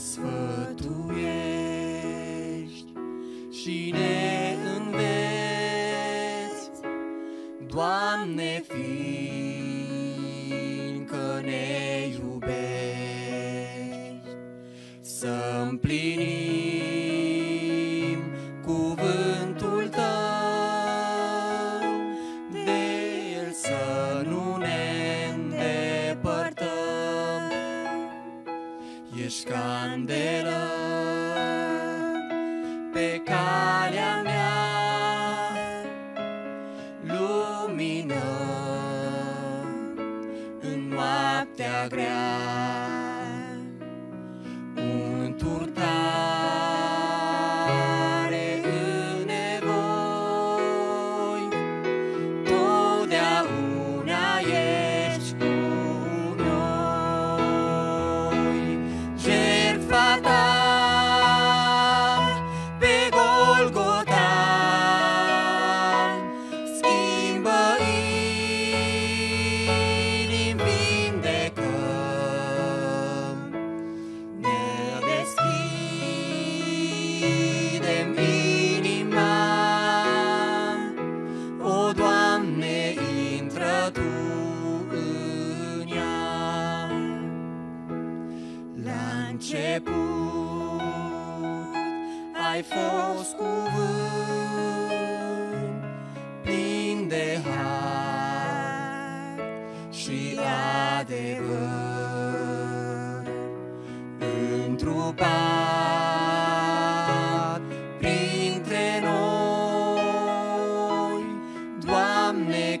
sfătuiești și ne înveți, Doamne, fiindcă ne iubești, să împlinim Ești candelă pe calea mea, lumină în noaptea grea. Tu în ea. La început ai fost cuvânt plin de har și adevăr întrupat printre noi, Doamne,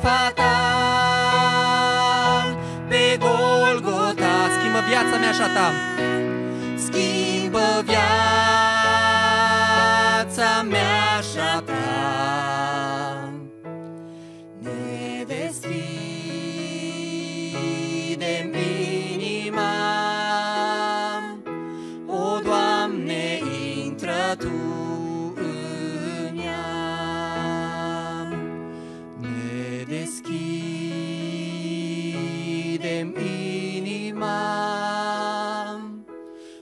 Jertfa Ta pe Golgota schimbă viața mea și a Ta. Schimbă viața mea și a Ta. Ne deschidem inima, o Doamne, intră Tu deschidem inima,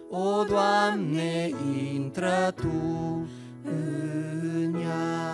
o Doamne, intră Tu în ea.